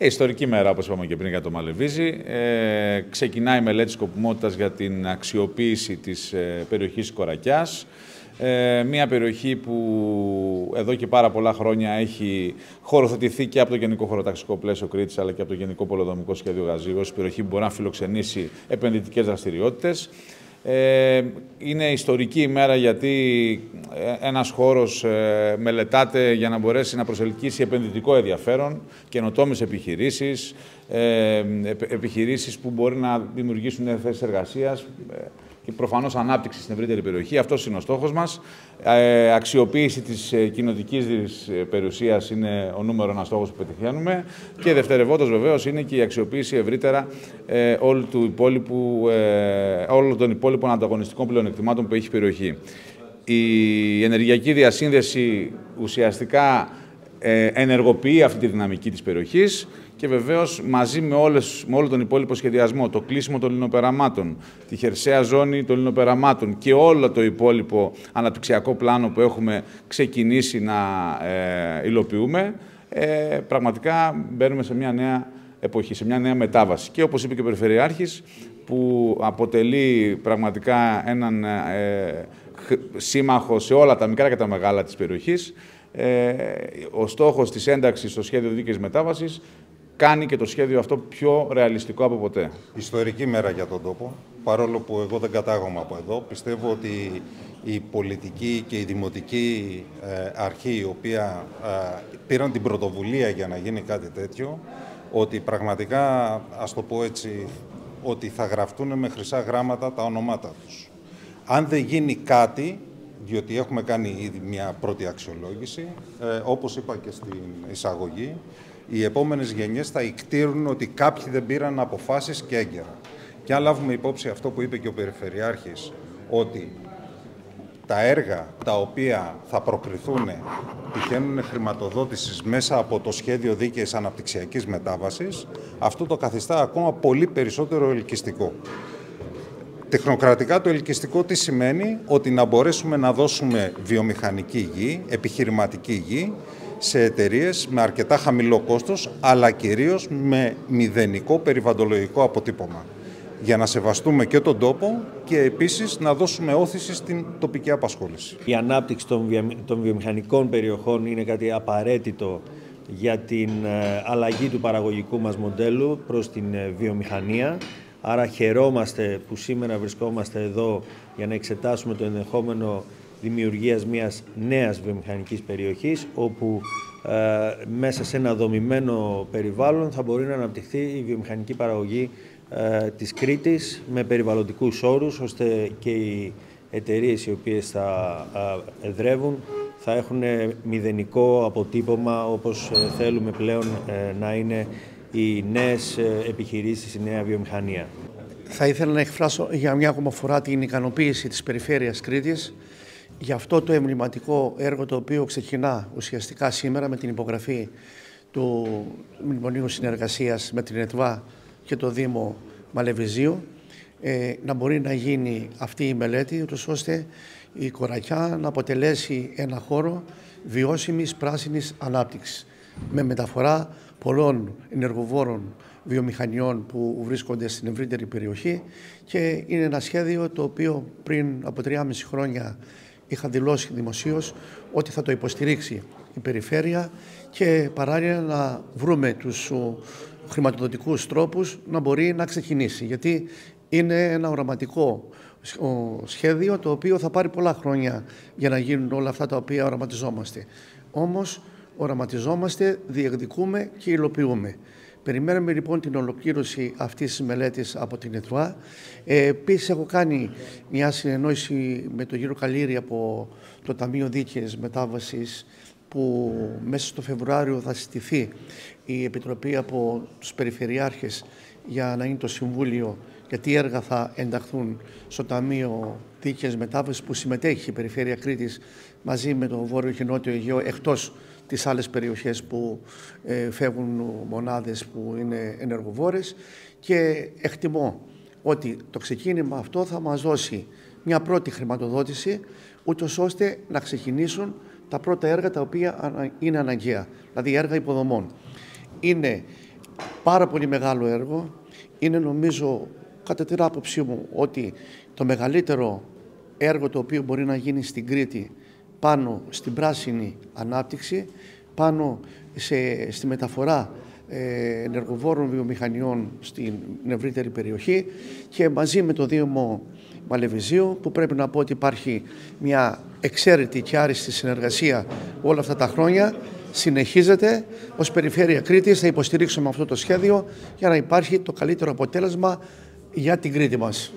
Ε, ιστορική μέρα, όπως είπαμε και πριν για το Μαλεβίζη. Ε, ξεκινάει η μελέτη σκοπιμότητας για την αξιοποίηση της ε, περιοχής Κορακιάς. Ε, μια περιοχή που εδώ και πάρα πολλά χρόνια έχει χωροθετηθεί και από το Γενικό Χωροταξικό Πλαίσιο Κρήτης αλλά και από το Γενικό Πολεοδομικό Σχέδιο Γαζίγος, περιοχή που μπορεί να φιλοξενήσει επενδυτικές δραστηριότητες. Ε, είναι ιστορική ημέρα γιατί ε, ένας χώρος ε, μελετάται για να μπορέσει να προσελκύσει επενδυτικό ενδιαφέρον, καινοτόμες επιχειρήσεις, ε, επιχειρήσεις που μπορεί να δημιουργήσουν θέσεις εργασίας, και προφανώς ανάπτυξη στην ευρύτερη περιοχή. Αυτός είναι ο στόχος μας. Ε, αξιοποίηση της ε, κοινοτικής ε, περιουσίας είναι ο νούμερο ένας στόχος που πετυχαίνουμε και δευτερευόντως βεβαίως είναι και η αξιοποίηση ευρύτερα ε, όλου του υπόλοιπου, ε, όλων των υπόλοιπων ανταγωνιστικών πλεονεκτημάτων που έχει η περιοχή. Η ενεργειακή διασύνδεση ουσιαστικά ε, ενεργοποιεί αυτή τη δυναμική της περιοχής και βεβαίως μαζί με, όλες, με όλο τον υπόλοιπο σχεδιασμό, το κλείσιμο των λινοπεραμάτων, τη χερσαία ζώνη των λινοπεραμάτων και όλο το υπόλοιπο αναπτυξιακό πλάνο που έχουμε ξεκινήσει να ε, υλοποιούμε, ε, πραγματικά μπαίνουμε σε μια νέα εποχή, σε μια νέα μετάβαση. Και όπως είπε και ο Περιφερειάρχης, που αποτελεί πραγματικά έναν ε, σύμμαχο σε όλα τα μικρά και τα μεγάλα της περιοχής, ε, ο στόχος της ένταξης στο σχέδιο δίκαιης μετάβασης κάνει και το σχέδιο αυτό πιο ρεαλιστικό από ποτέ. Ιστορική μέρα για τον τόπο, παρόλο που εγώ δεν κατάγομαι από εδώ. Πιστεύω ότι η πολιτική και η δημοτική ε, αρχή, η οποία ε, πήραν την πρωτοβουλία για να γίνει κάτι τέτοιο, ότι πραγματικά, ας το πω έτσι, ότι θα γραφτούν με χρυσά γράμματα τα ονομάτα τους. Αν δεν γίνει κάτι, διότι έχουμε κάνει ήδη μια πρώτη αξιολόγηση. Ε, όπως είπα και στην εισαγωγή, οι επόμενες γενιές θα εκτήρουν ότι κάποιοι δεν πήραν αποφάσεις και έγκαιρα. Και αν λάβουμε υπόψη αυτό που είπε και ο Περιφερειάρχης, ότι τα έργα τα οποία θα προκριθούν τυχαίνουν χρηματοδότησης μέσα από το σχέδιο δίκαιης αναπτυξιακής μετάβασης, αυτό το καθιστά ακόμα πολύ περισσότερο ελκυστικό. Τεχνοκρατικά το ελκυστικό τι σημαίνει; Ότι να μπορέσουμε να δώσουμε βιομηχανική γη, επιχειρηματική γη σε εταιρείες με αρκετά χαμηλό κόστος αλλά κυρίως με μηδενικό περιβαλλοντολογικό αποτύπωμα για να σεβαστούμε και τον τόπο και επίσης να δώσουμε όθηση στην τοπική απασχόληση. Η ανάπτυξη των βιομηχανικών περιοχών είναι κάτι απαραίτητο για την ε, αλλαγή του παραγωγικού μας μοντέλου προς την ε, βιομηχανία Άρα χαιρόμαστε που σήμερα βρισκόμαστε εδώ για να εξετάσουμε το ενδεχόμενο δημιουργίας μιας νέας βιομηχανικής περιοχής όπου ε, μέσα σε ένα δομημένο περιβάλλον θα μπορεί να αναπτυχθεί η βιομηχανική παραγωγή ε, της Κρήτης με περιβαλλοντικούς όρους ώστε και οι εταιρείες οι οποίες θα ε, εδρεύουν θα έχουν μηδενικό αποτύπωμα όπως ε, θέλουμε πλέον να είναι οι νέες ε, επιχειρήσεις, η νέα βιομηχανία. Θα ήθελα να εκφράσω για μια ακόμα φορά την ικανοποίηση της Περιφέρειας Κρήτης για αυτό το εμβληματικό έργο το οποίο ξεκινά ουσιαστικά σήμερα με την υπογραφή του Μνημονίου Συνεργασίας με την ΕΤΒΑ και το Δήμο Μαλεβιζίου ε, να μπορεί να γίνει αυτή η μελέτη ώστε η Κορακιά να αποτελέσει ένα χώρο βιώσιμης πράσινης ανάπτυξης με μεταφορά πολλών ενεργοβόρων βιομηχανιών που βρίσκονται στην ευρύτερη περιοχή και είναι ένα σχέδιο το οποίο πριν από 3,5 χρόνια είχα δηλώσει δημοσίως ότι θα το υποστηρίξει η περιφέρεια και παράλληλα να βρούμε τους χρηματοδοτικούς τρόπους να μπορεί να ξεκινήσει γιατί είναι ένα οραματικό σχέδιο το οποίο θα πάρει πολλά χρόνια για να γίνουν όλα αυτά τα οποία οραματιζόμαστε. Όμως οραματιζόμαστε, διεκδικούμε και υλοποιούμε. Περιμένουμε λοιπόν την ολοκλήρωση αυτής της μελέτης από την ΕΤΡΟΑ. Ε, Επίσης, έχω κάνει μια συνεννόηση με τον κύριο Καλύρη από το Ταμείο Δίκαιη Μετάβασης που μέσα στο Φεβρουάριο θα συστηθεί η Επιτροπή από τους Περιφερειάρχες για να είναι το Συμβούλιο για τι έργα θα ενταχθούν στο Ταμείο Δίκαιης Μετάβασης που συμμετέχει η Περιφέρεια Κρήτης μαζί με το Βόρειο και Νότιο Αιγαίο εκτός τις άλλες περιοχές που ε, φεύγουν μονάδες που είναι ενεργοβόρες και εκτιμώ ότι το ξεκίνημα αυτό θα μας δώσει μια πρώτη χρηματοδότηση ούτως ώστε να ξεκινήσουν τα πρώτα έργα τα οποία είναι αναγκαία, δηλαδή έργα υποδομών. Είναι πάρα πολύ μεγάλο έργο. Είναι νομίζω, κατά την άποψή μου, ότι το μεγαλύτερο έργο το οποίο μπορεί να γίνει στην Κρήτη πάνω στην πράσινη ανάπτυξη, πάνω σε, στη μεταφορά ε, ενεργοβόρων βιομηχανιών στην ευρύτερη περιοχή και μαζί με το Δήμο Μαλεβιζίου που πρέπει να πω ότι υπάρχει μια εξαίρετη και άριστη συνεργασία όλα αυτά τα χρόνια συνεχίζεται ως Περιφέρεια Κρήτης θα υποστηρίξουμε αυτό το σχέδιο για να υπάρχει το καλύτερο αποτέλεσμα για την Κρήτη μας.